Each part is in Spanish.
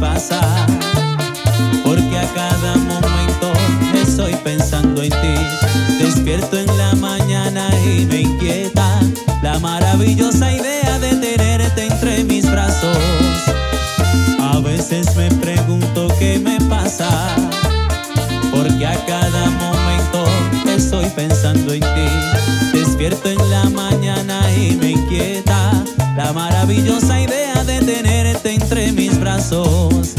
pasa, porque a cada momento estoy pensando en ti. Despierto en la mañana y me inquieta la maravillosa idea de tenerte entre mis brazos. A veces me pregunto qué me pasa, porque a cada momento estoy pensando en ti. Despierto en la mañana y me inquieta la maravillosa idea de tenerte entre mis brazos.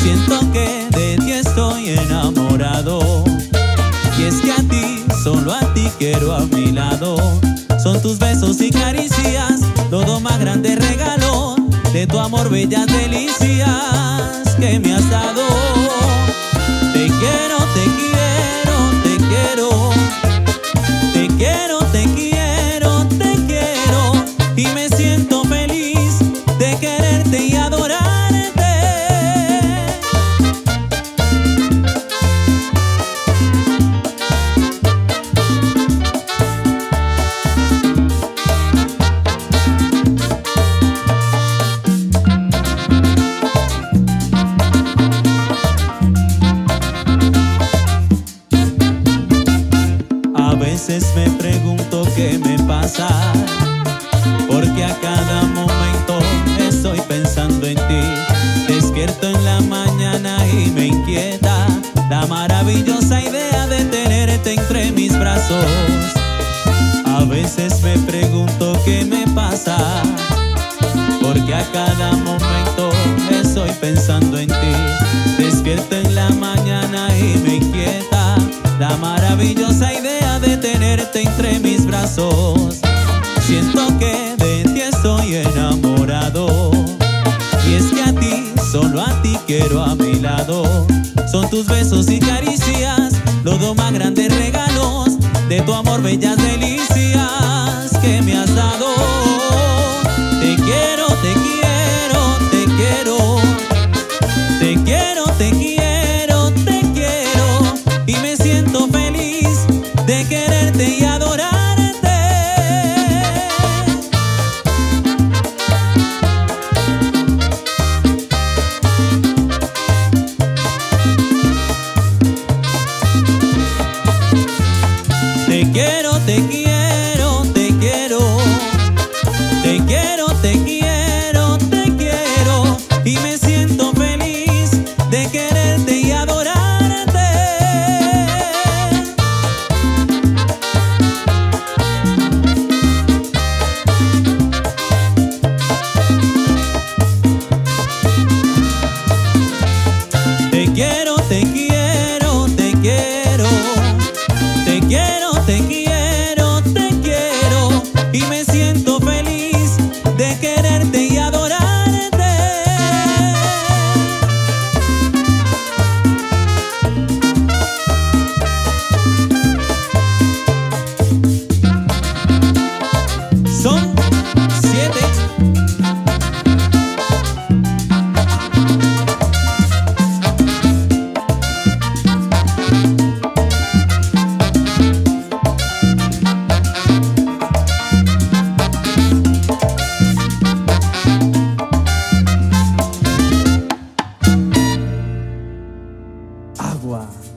Siento que de ti estoy enamorado. Y es que a ti, solo a ti quiero a mi lado. Son tus besos y caricias, todo más grande regalo de tu amor, bellas delicias que me has dado. Te quiero, porque a cada momento estoy pensando en ti. Despierto en la mañana y me inquieta la maravillosa idea de tenerte entre mis brazos. A veces me pregunto qué me pasa, porque a cada momento estoy pensando en ti. Despierto en la mañana y me inquieta la maravillosa idea de tenerte entre mis brazos. Siento que de ti estoy enamorado. Y es que a ti, solo a ti quiero a mi lado. Son tus besos y caricias, los más grandes regalos de tu amor, bellas delicias quiero, te quiero,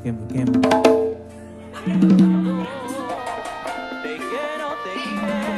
Agua que me quema. Te quiero, te quiero,